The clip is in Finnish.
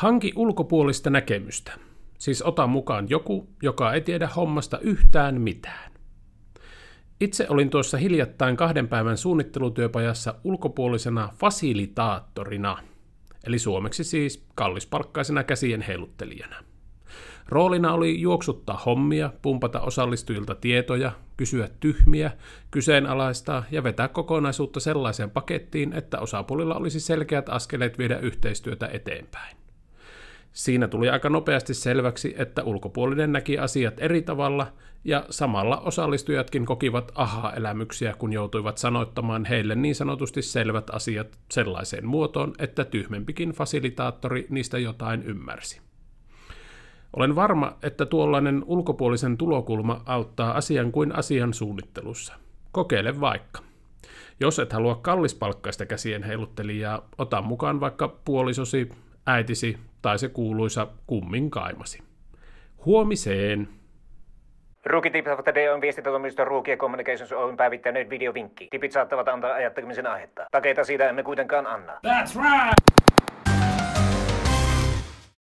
Hanki ulkopuolista näkemystä. Siis ota mukaan joku, joka ei tiedä hommasta yhtään mitään. Itse olin tuossa hiljattain kahden päivän suunnittelutyöpajassa ulkopuolisena fasilitaattorina, eli suomeksi siis kallispalkkaisena käsien heiluttelijana. Roolina oli juoksuttaa hommia, pumpata osallistujilta tietoja, kysyä tyhmiä, kyseenalaistaa ja vetää kokonaisuutta sellaiseen pakettiin, että osapuolilla olisi selkeät askeleet viedä yhteistyötä eteenpäin. Siinä tuli aika nopeasti selväksi, että ulkopuolinen näki asiat eri tavalla ja samalla osallistujatkin kokivat aha-elämyksiä, kun joutuivat sanoittamaan heille niin sanotusti selvät asiat sellaiseen muotoon, että tyhmempikin fasilitaattori niistä jotain ymmärsi. Olen varma, että tuollainen ulkopuolisen tulokulma auttaa asian kuin asian suunnittelussa. Kokeile vaikka. Jos et halua kallispalkkaista käsien heiluttelijaa, ota mukaan vaikka puolisosi, äitisi tai se kuuluisa kummin kaimasi. Huomiseen! Rookie Tips of the Day on viestintätoimisto Rookie Communications Oyn päivittäinen videovinkki. Tipit saattavat antaa ajattelemisen aihetta. Takeita siitä emme kuitenkaan anna. That's right!